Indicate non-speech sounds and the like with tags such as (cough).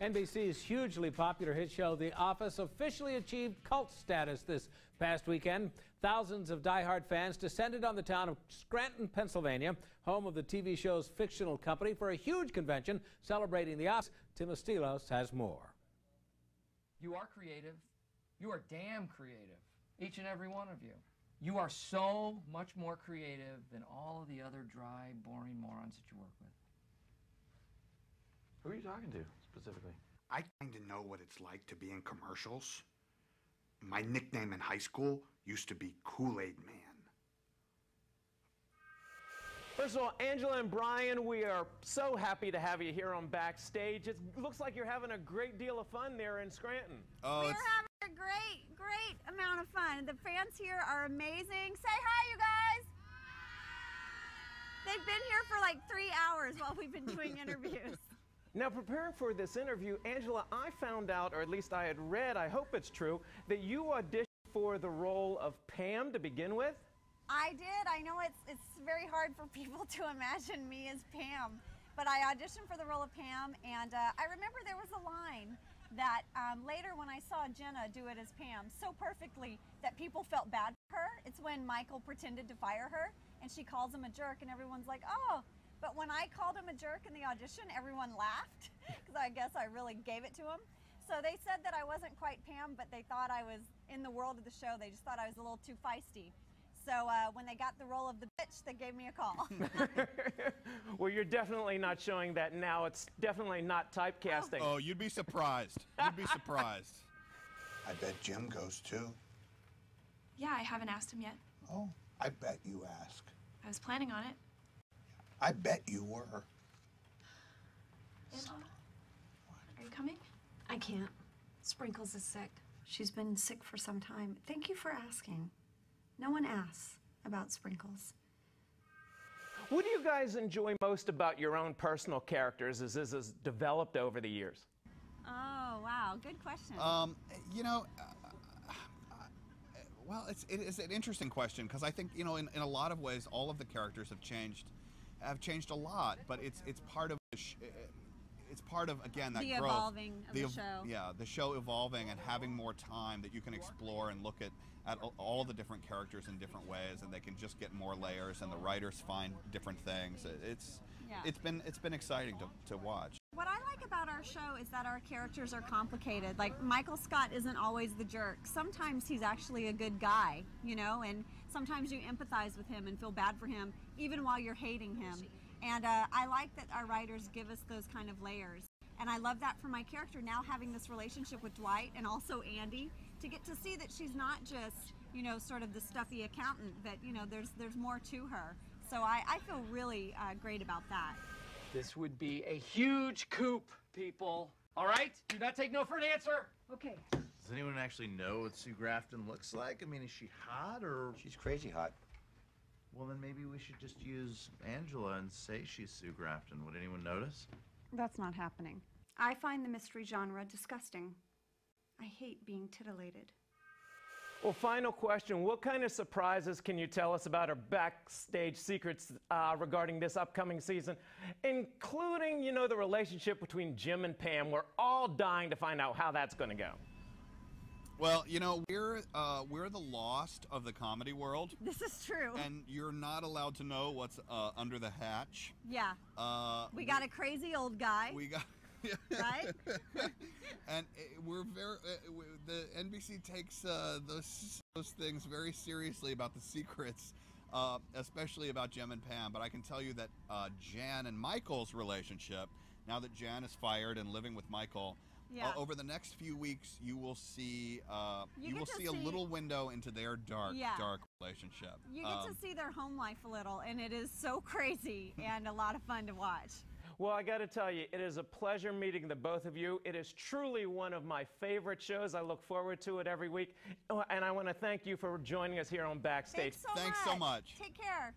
NBC's hugely popular hit show, The Office, officially achieved cult status this past weekend. Thousands of die-hard fans descended on the town of Scranton, Pennsylvania, home of the TV show's fictional company, for a huge convention celebrating The Office. Tim Estiloz has more. You are creative. You are damn creative, each and every one of you. You are so much more creative than all of the other dry, boring morons that you work with. Who are you talking to specifically? I kind of know what it's like to be in commercials. My nickname in high school used to be Kool Aid Man. First of all, Angela and Brian, we are so happy to have you here on Backstage. It looks like you're having a great deal of fun there in Scranton. Oh, We're having a great, great amount of fun. The fans here are amazing. Say hi, you guys. They've been here for like three hours while we've been doing (laughs) interviews. Now, preparing for this interview, Angela, I found out, or at least I had read, I hope it's true, that you auditioned for the role of Pam to begin with. I did. I know it's it's very hard for people (laughs) to imagine me as Pam, but I auditioned for the role of Pam, and uh, I remember there was a line that um, later when I saw Jenna do it as Pam so perfectly that people felt bad for her. It's when Michael pretended to fire her, and she calls him a jerk, and everyone's like, oh. But when I called him a jerk in the audition, everyone laughed (laughs) because I guess I really gave it to him. So they said that I wasn't quite Pam, but they thought I was in the world of the show. They just thought I was a little too feisty. So uh, when they got the role of the bitch, they gave me a call. (laughs) (laughs) well, you're definitely not showing that now. It's definitely not typecasting. Oh, you'd be surprised. You'd be surprised. I bet Jim goes too. Yeah, I haven't asked him yet. Oh, I bet you ask. I was planning on it. I bet you were. Angela, are you coming? I can't. Sprinkles is sick. She's been sick for some time. Thank you for asking. No one asks about Sprinkles. What do you guys enjoy most about your own personal characters as this has developed over the years? Oh, wow. Good question. Um, you know, uh, uh, well, it's, it is an interesting question because I think, you know, in, in a lot of ways, all of the characters have changed have changed a lot, but it's it's part of the it's part of again that the growth, evolving of the, the show. Yeah, the show evolving and having more time that you can explore and look at at all the different characters in different ways, and they can just get more layers, and the writers find different things. It's yeah. it's been it's been exciting to, to watch. What I like about our show is that our characters are complicated. Like Michael Scott isn't always the jerk. Sometimes he's actually a good guy, you know, and sometimes you empathize with him and feel bad for him even while you're hating him. And uh, I like that our writers give us those kind of layers. And I love that for my character now having this relationship with Dwight and also Andy to get to see that she's not just, you know, sort of the stuffy accountant, that, you know, there's, there's more to her. So I, I feel really uh, great about that. This would be a huge coup, people. All right? Do not take no for an answer. Okay. Does anyone actually know what Sue Grafton looks like? I mean, is she hot or? She's crazy hot. Well, then maybe we should just use Angela and say she's Sue Grafton. Would anyone notice? That's not happening. I find the mystery genre disgusting. I hate being titillated. Well, final question. What kind of surprises can you tell us about our backstage secrets uh, regarding this upcoming season, including, you know, the relationship between Jim and Pam? We're all dying to find out how that's going to go. Well, you know, we're uh, we're the lost of the comedy world. (laughs) This is true. And you're not allowed to know what's uh, under the hatch. Yeah. Uh, we got a crazy old guy. We got. (laughs) right? (laughs) and uh, we're very uh, the NBC takes uh, those those things very seriously about the secrets, uh, especially about Jim and Pam. But I can tell you that uh, Jan and Michael's relationship, now that Jan is fired and living with Michael. Yeah. over the next few weeks, you will see you, you will see, see, a little window into their dark, yeah. dark relationship. You get um, to see their home life a little, and it is so (laughs) crazy and a lot of fun to watch. Well, I got to tell you, it is a pleasure meeting the both of you. It is truly one of my favorite shows. I look forward to it every week. And I want to thank you for joining us here on Backstage. Thanks so Thanks much. so much. Take care.